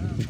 Yeah.